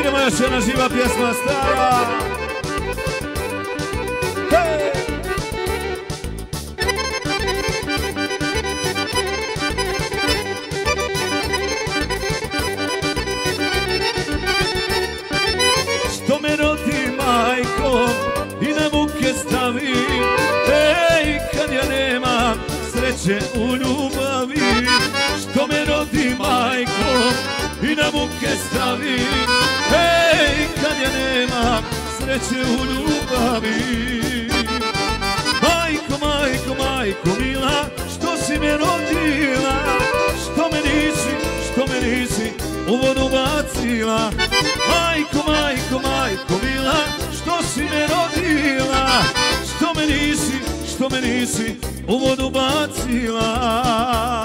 Idemo još jedna živa pjesma stara. Hej! Što me rodi majko i na muke stavi Ej, kad ja nemam sreće u ljubavi Što me rodi majko i na muke stavi Ej, kad ja nemam sreće u ljubavi. Majko, majko, majko mila, što si me rodila? Što me nisi, što me nisi u vodu bacila? Majko, majko, majko mila, što si me rodila? Što me nisi, što me nisi u vodu bacila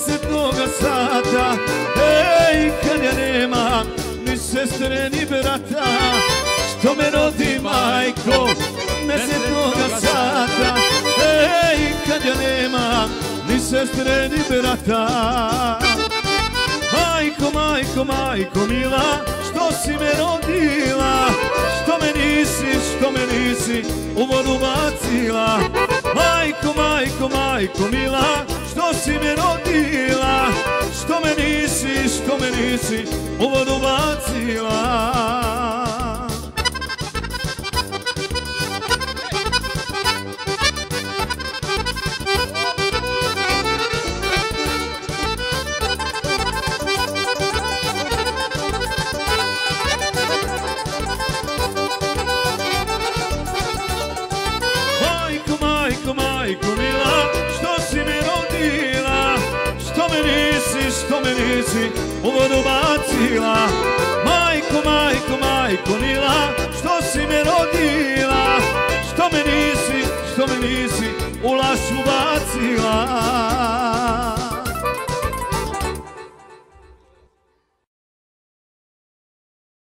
desetnoga sata. Ej, kad ja nemam ni sestre ni brata Što me rodi majko desetnoga sata. Ej, kad ja nemam ni sestre ni brata. Majko, majko, majko mila, što si me rodila? Što me nisi, što me nisi u vodu bacila? Majko, majko, majko mila, si me rodila Što me nisi, što me nisi u vodu bacila nisi, što me nisi u vodu bacila. Majko, majko, majko mila, što si me rodila? Što me nisi, što me nisi u lašu bacila